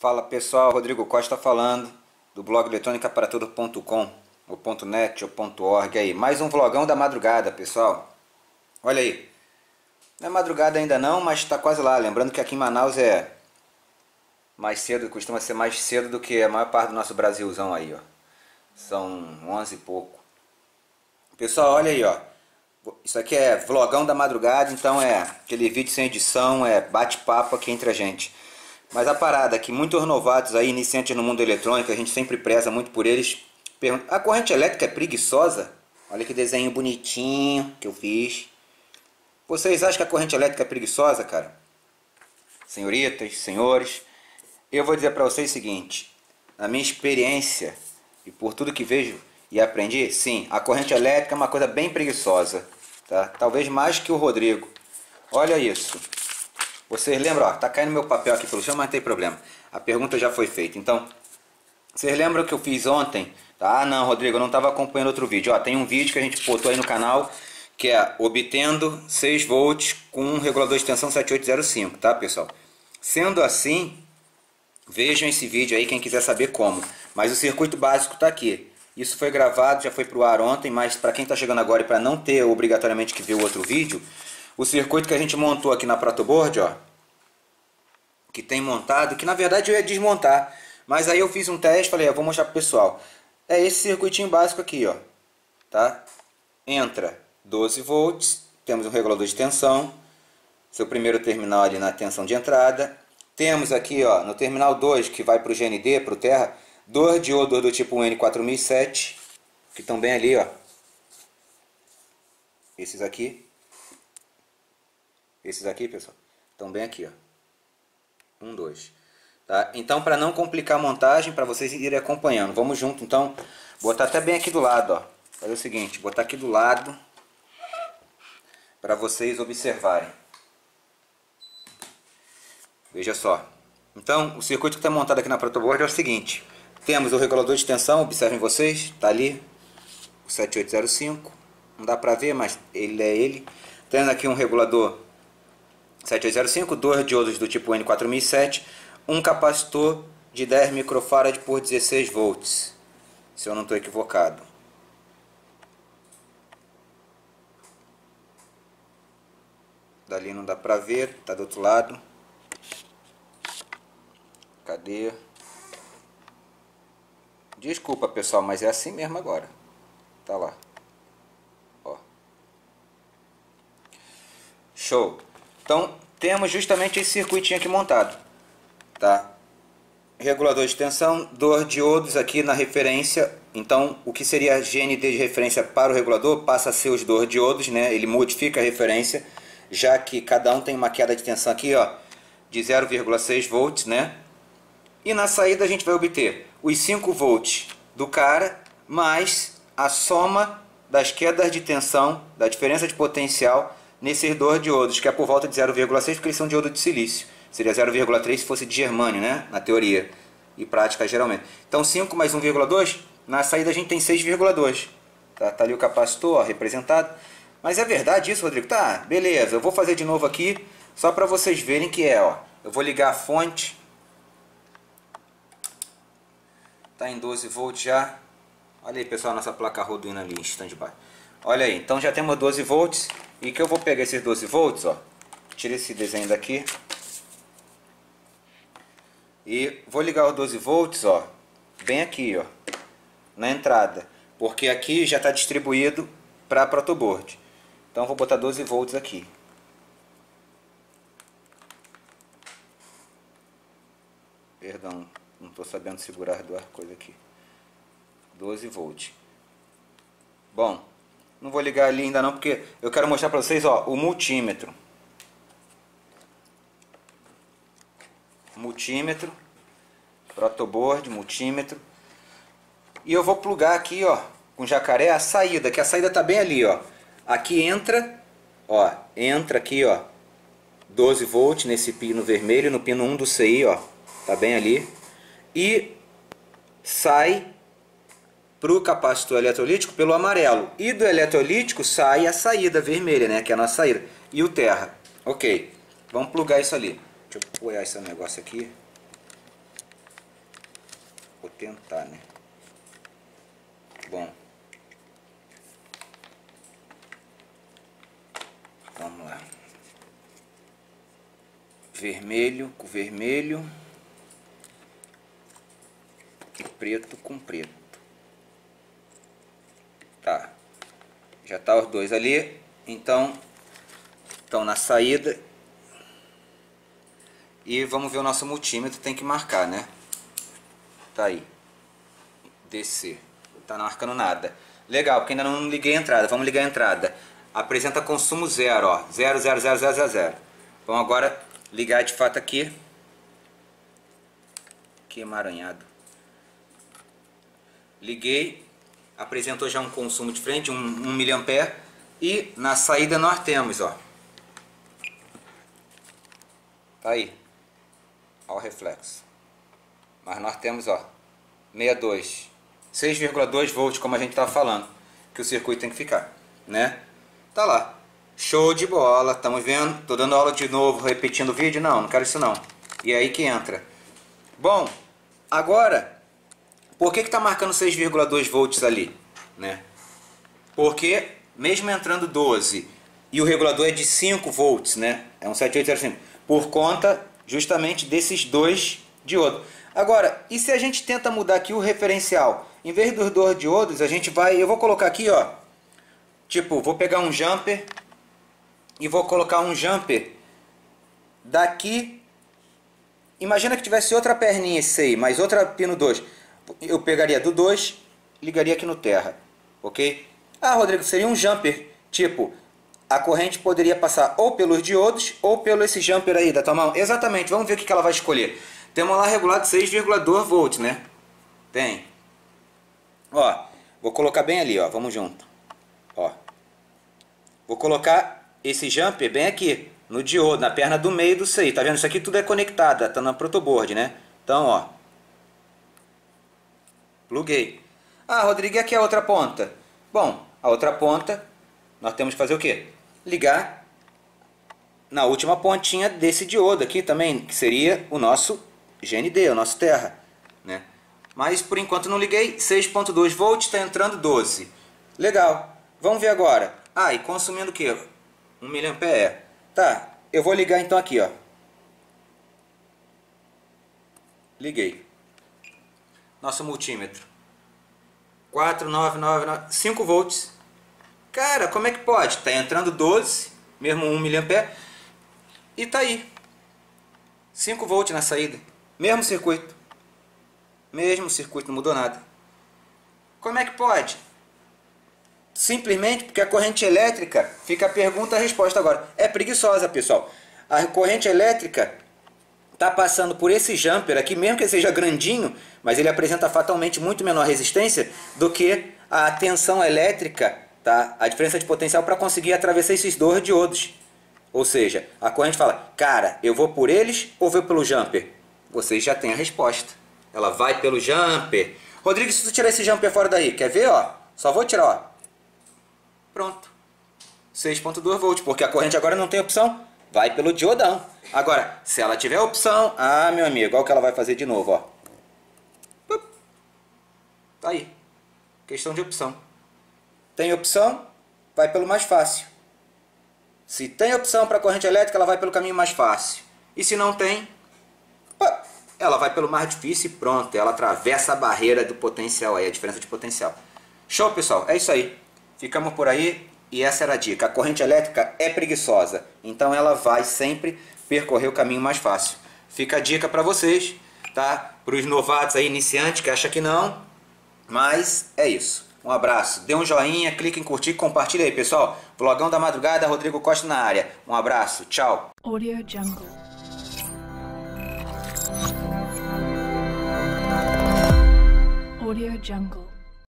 Fala pessoal, Rodrigo Costa falando do blog eletrônicaparatudo.com ou .net ou .org aí. Mais um vlogão da madrugada, pessoal. Olha aí. Não é madrugada ainda não, mas está quase lá. Lembrando que aqui em Manaus é mais cedo, costuma ser mais cedo do que a maior parte do nosso Brasilzão aí, ó. São 11 e pouco. Pessoal, olha aí, ó. Isso aqui é vlogão da madrugada, então é aquele vídeo sem edição, é bate-papo aqui entre a gente. Mas a parada que muitos novatos aí, iniciantes no mundo eletrônico, a gente sempre preza muito por eles, perguntam, a corrente elétrica é preguiçosa? Olha que desenho bonitinho que eu fiz. Vocês acham que a corrente elétrica é preguiçosa, cara? Senhoritas, senhores, eu vou dizer para vocês o seguinte, na minha experiência e por tudo que vejo e aprendi, sim, a corrente elétrica é uma coisa bem preguiçosa, tá? Talvez mais que o Rodrigo. Olha isso. Vocês lembram, ó, tá caindo meu papel aqui pelo chão, mas não tem problema. A pergunta já foi feita. Então, vocês lembram que eu fiz ontem? Tá? Ah, não, Rodrigo, eu não estava acompanhando outro vídeo. Ó, tem um vídeo que a gente botou aí no canal, que é obtendo 6 volts com um regulador de tensão 7805, tá, pessoal? Sendo assim, vejam esse vídeo aí, quem quiser saber como. Mas o circuito básico está aqui. Isso foi gravado, já foi para o ar ontem, mas para quem está chegando agora e para não ter obrigatoriamente que ver o outro vídeo, o circuito que a gente montou aqui na protoboard, ó, que tem montado, que na verdade eu ia desmontar, mas aí eu fiz um teste, falei, vou mostrar pro pessoal. É esse circuitinho básico aqui, ó, tá? Entra 12 volts, temos um regulador de tensão, seu primeiro terminal ali na tensão de entrada. Temos aqui, ó, no terminal 2, que vai para o GND, para o Terra, dois diodos do tipo N4007, que estão bem ali, ó. Esses aqui. Esses aqui, pessoal, estão bem aqui, ó. Um, dois. Tá? Então, para não complicar a montagem, para vocês irem acompanhando, vamos junto, então, botar até bem aqui do lado, ó. Fazer o seguinte, botar aqui do lado, para vocês observarem. Veja só. Então, o circuito que está montado aqui na protoboard é o seguinte. Temos o regulador de tensão, observem vocês, está ali, o 7805. Não dá para ver, mas ele é ele. Tendo aqui um regulador 7805, dois diodos do tipo N4007, um capacitor de 10 microfarad por 16 volts, se eu não estou equivocado. Dali não dá para ver, está do outro lado. Cadê? Desculpa pessoal, mas é assim mesmo agora. Tá lá. Ó. Show. Então, temos justamente esse circuitinho aqui montado. Tá? Regulador de tensão, dois diodos aqui na referência. Então, o que seria GND de referência para o regulador passa a ser os dois diodos, né? Ele modifica a referência, já que cada um tem uma queda de tensão aqui, ó, de 0,6 volts, né? E na saída a gente vai obter os 5 volts do cara mais a soma das quedas de tensão, da diferença de potencial nesses dois diodos, que é por volta de 0,6, porque eles são diodo de silício. Seria 0,3 se fosse de germânio, né? Na teoria e prática geralmente. Então 5 mais 1,2, na saída a gente tem 6,2. Tá, tá ali o capacitor ó, representado. Mas é verdade isso, Rodrigo? Tá, beleza. Eu vou fazer de novo aqui, só para vocês verem que é, ó. Eu vou ligar a fonte. Tá em 12 volts já. Olha aí, pessoal, nossa placa Arduino ali em stand-by. Olha aí, então já temos 12 volts. E que eu vou pegar esses 12 volts, ó. Tira esse desenho daqui. E vou ligar os 12 volts, ó. Bem aqui, ó. Na entrada. Porque aqui já está distribuído para protoboard. Então vou botar 12 volts aqui. Perdão, não estou sabendo segurar duas coisas aqui. 12 volts. Bom, não vou ligar ali ainda não, porque eu quero mostrar para vocês ó, o multímetro. Multímetro, protoboard, multímetro. E eu vou plugar aqui, ó, com jacaré a saída, que a saída tá bem ali, ó. Aqui entra, ó, entra aqui, ó, 12 volts nesse pino vermelho, no pino 1 do CI, ó, tá bem ali. E sai para o capacitor eletrolítico pelo amarelo. E do eletrolítico sai a saída vermelha, né? Que é a nossa saída. E o terra. Ok. Vamos plugar isso ali. Deixa eu apoiar esse negócio aqui. Vou tentar, né? Bom. Vamos lá. Vermelho com vermelho. E preto com preto. Tá. Já tá os dois ali. Então, estão na saída. E vamos ver o nosso multímetro, tem que marcar, né? Tá aí. Descer. Tá não marcando nada. Legal, porque ainda não liguei a entrada. Vamos ligar a entrada. Apresenta consumo zero, ó. Zero, zero, zero, zero, zero, zero. Vamos agora ligar de fato aqui. Que emaranhado. Liguei. Apresentou já um consumo de frente, um, um miliampere. E na saída nós temos, ó. Tá aí. Ó o reflexo. Mas nós temos, ó, 62. 6,2 volts, como a gente estava falando, que o circuito tem que ficar, né? Tá lá. Show de bola, estamos vendo? Tô dando aula de novo, repetindo o vídeo? Não, não quero isso não. E é aí que entra. Bom, agora, por que que tá marcando 6,2 volts ali, né? Porque mesmo entrando 12 e o regulador é de 5 volts, né? É um 7805. Por conta justamente desses dois diodos. Agora, e se a gente tenta mudar aqui o referencial? Em vez dos dois diodos, a gente vai... Eu vou colocar aqui, ó. Tipo, vou pegar um jumper e vou colocar um jumper daqui. Imagina que tivesse outra perninha esse aí, outra pino 2. Eu pegaria do 2, ligaria aqui no terra, ok? Ah, Rodrigo, seria um jumper, tipo, a corrente poderia passar ou pelos diodos ou pelo esse jumper aí da tua mão. Exatamente, vamos ver o que ela vai escolher. Temos lá regulado 6,2 volts, né? Tem. Ó, vou colocar bem ali, ó, vamos junto. Ó. Vou colocar esse jumper bem aqui, no diodo, na perna do meio do CI. Tá vendo? Isso aqui tudo é conectado, tá na protoboard, né? Então, ó. Pluguei. Ah, Rodrigo, e aqui a outra ponta? Bom, a outra ponta, nós temos que fazer o quê? Ligar na última pontinha desse diodo aqui também, que seria o nosso GND, o nosso terra. Né? Mas por enquanto não liguei, 6.2 volts, está entrando 12. Legal, vamos ver agora. Ah, e consumindo o que? 1 mA. Tá, eu vou ligar então aqui, ó. Liguei. Nosso multímetro. 4,999, 5 volts. Cara, como é que pode? Tá entrando 12, mesmo 1 mA. E tá aí. 5 volts na saída. Mesmo circuito. Mesmo circuito, não mudou nada. Como é que pode? Simplesmente porque a corrente elétrica, fica a pergunta resposta agora. É preguiçosa, pessoal. A corrente elétrica está passando por esse jumper aqui, mesmo que ele seja grandinho, mas ele apresenta fatalmente muito menor resistência do que a tensão elétrica, tá? a diferença de potencial para conseguir atravessar esses dois diodos. Ou seja, a corrente fala, cara, eu vou por eles ou vou pelo jumper? Vocês já têm a resposta. Ela vai pelo jumper. Rodrigo, se tu tirar esse jumper fora daí, quer ver? Ó, só vou tirar, ó. Pronto. 6.2 volts, porque a corrente agora não tem opção vai pelo diodão. Agora, se ela tiver opção, ah, meu amigo, olha o que ela vai fazer de novo, ó. Tá aí. Questão de opção. Tem opção, vai pelo mais fácil. Se tem opção para corrente elétrica, ela vai pelo caminho mais fácil. E se não tem, ela vai pelo mais difícil e pronto. Ela atravessa a barreira do potencial aí, a diferença de potencial. Show, pessoal. É isso aí. Ficamos por aí. E essa era a dica. A corrente elétrica é preguiçosa, então ela vai sempre percorrer o caminho mais fácil. Fica a dica para vocês, tá? Para os novatos aí, iniciantes que acham que não, mas é isso. Um abraço, dê um joinha, clique em curtir, compartilha aí, pessoal. Vlogão da madrugada, Rodrigo Costa na área. Um abraço, tchau. Audio Jungle. Audio Jungle.